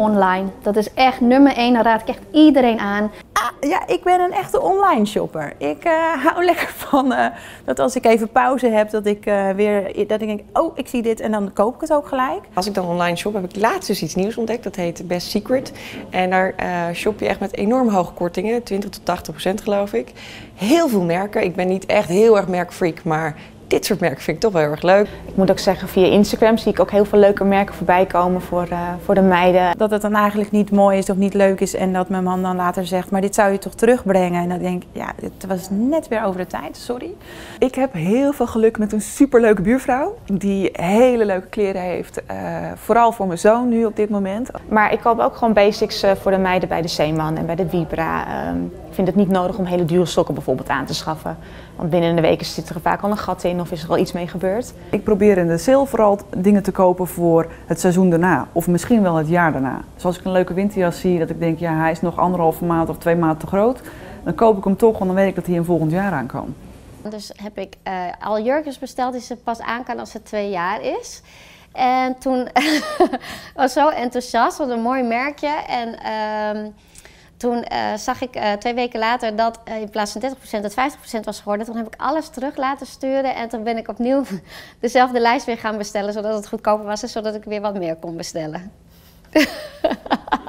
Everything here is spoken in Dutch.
online. Dat is echt nummer één, dat raad ik echt iedereen aan. Ah, ja, ik ben een echte online shopper. Ik uh, hou lekker van uh, dat als ik even pauze heb, dat ik uh, weer dat ik denk, oh, ik zie dit en dan koop ik het ook gelijk. Als ik dan online shop, heb ik laatst dus iets nieuws ontdekt. Dat heet Best Secret. En daar shop je echt met enorm hoge kortingen, 20 tot 80 procent geloof ik. Heel veel merken. Ik ben niet echt heel erg merkfreak, maar dit soort merken vind ik toch wel heel erg leuk. Ik moet ook zeggen, via Instagram zie ik ook heel veel leuke merken voorbij komen voor, uh, voor de meiden. Dat het dan eigenlijk niet mooi is of niet leuk is en dat mijn man dan later zegt, maar dit zou je toch terugbrengen? En dan denk ik, ja, het was net weer over de tijd, sorry. Ik heb heel veel geluk met een superleuke buurvrouw die hele leuke kleren heeft. Uh, vooral voor mijn zoon nu op dit moment. Maar ik koop ook gewoon basics uh, voor de meiden bij de Zeeman en bij de Vibra. ik vind het niet nodig om hele dure sokken bijvoorbeeld aan te schaffen. Want binnen de weken zit er vaak al een gat in of is er al iets mee gebeurd. Ik probeer in de sale vooral dingen te kopen voor het seizoen daarna. Of misschien wel het jaar daarna. Dus als ik een leuke winterjas zie dat ik denk, ja hij is nog anderhalve maand of twee maanden te groot. Dan koop ik hem toch, want dan weet ik dat hij in volgend jaar aankomt. Dus heb ik uh, al jurkens besteld die ze pas aan kan als het twee jaar is. En toen was zo enthousiast, wat een mooi merkje. En uh, toen uh, zag ik uh, twee weken later dat uh, in plaats van 30% het 50% was geworden. Toen heb ik alles terug laten sturen en toen ben ik opnieuw dezelfde lijst weer gaan bestellen, zodat het goedkoper was en zodat ik weer wat meer kon bestellen.